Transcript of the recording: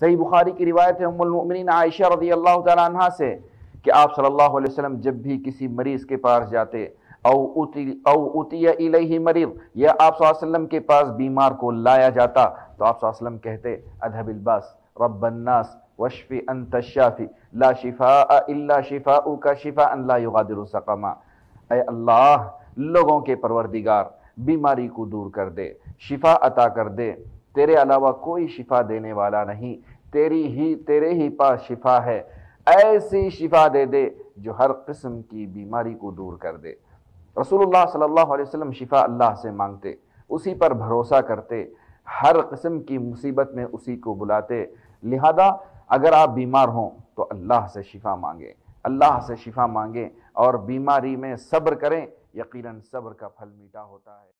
सही बुखारी की रिवायत है उम्मिन आयशा रदी अल्लाह तहा से कि आप सल्लल्लाहु अलैहि वसल्लम जब भी किसी मरीज़ के पास जाते इलही मरीज़, या आप वसल्लम के पास बीमार को लाया जाता तो आप वसल्लम कहते अधबिलबास रब्बन्नास वशफ़ी अंतशाफ़ी ला शिफा इल्ला शिफा का शिफा अल्ला युगादिर सकमा। अल्लाह, लोगों के परवरदिगार, बीमारी को दूर कर दे, शिफा अता कर दे। तेरे अलावा कोई शिफा देने वाला नहीं। तेरी ही, तेरे ही पास शिफा है। ऐसी शिफा दे दे जो हर किस्म की बीमारी को दूर कर दे। रसूलुल्लाह सल्लल्लाहु अलैहि वसल्लम शिफा अल्लाह से मांगते, उसी पर भरोसा करते, हर किस्म की मुसीबत में उसी को बुलाते। लिहाजा, अगर आप बीमार हों तो अल्लाह से शिफा मांगे। अल्लाह से शिफा मांगें और बीमारी में सब्र करें। यकीनन सब्र का फल मीठा होता है।